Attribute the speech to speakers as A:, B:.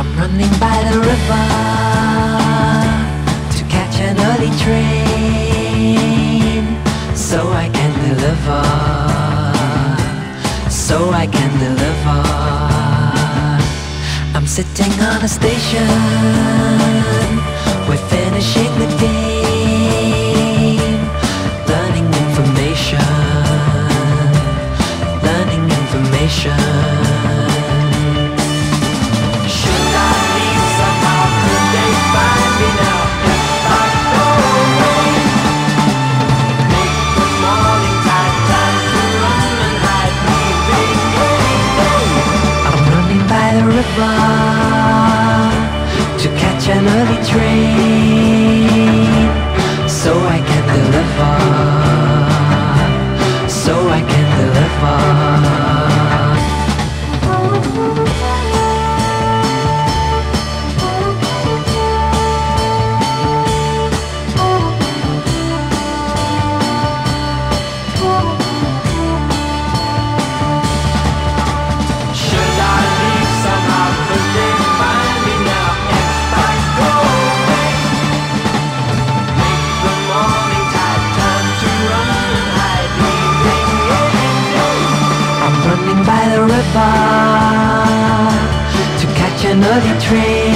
A: I'm running by the river to catch an early train so I can deliver, so I can deliver. I'm sitting on a station, we're finishing the game, learning information, learning information. River to catch an early train, so I can deliver, so I can deliver. I'm by the river to catch an early train.